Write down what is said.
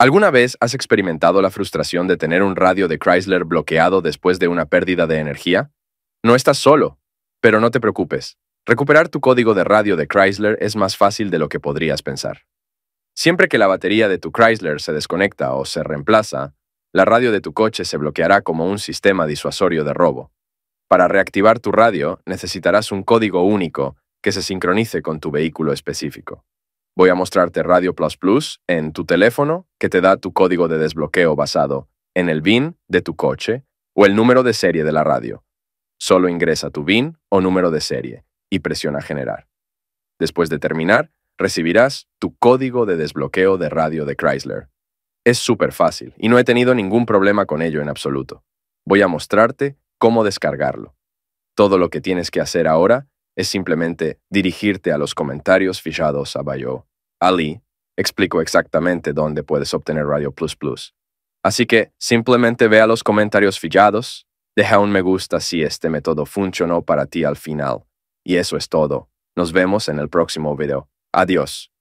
¿Alguna vez has experimentado la frustración de tener un radio de Chrysler bloqueado después de una pérdida de energía? No estás solo, pero no te preocupes. Recuperar tu código de radio de Chrysler es más fácil de lo que podrías pensar. Siempre que la batería de tu Chrysler se desconecta o se reemplaza, la radio de tu coche se bloqueará como un sistema disuasorio de robo. Para reactivar tu radio, necesitarás un código único que se sincronice con tu vehículo específico. Voy a mostrarte Radio Plus Plus en tu teléfono que te da tu código de desbloqueo basado en el VIN de tu coche o el número de serie de la radio. Solo ingresa tu VIN o número de serie y presiona Generar. Después de terminar, recibirás tu código de desbloqueo de radio de Chrysler. Es súper fácil y no he tenido ningún problema con ello en absoluto. Voy a mostrarte cómo descargarlo. Todo lo que tienes que hacer ahora es simplemente dirigirte a los comentarios fijados abajo. Ali explico exactamente dónde puedes obtener Radio Plus Plus. Así que simplemente ve a los comentarios fijados, deja un me gusta si este método funcionó para ti al final. Y eso es todo. Nos vemos en el próximo video. Adiós.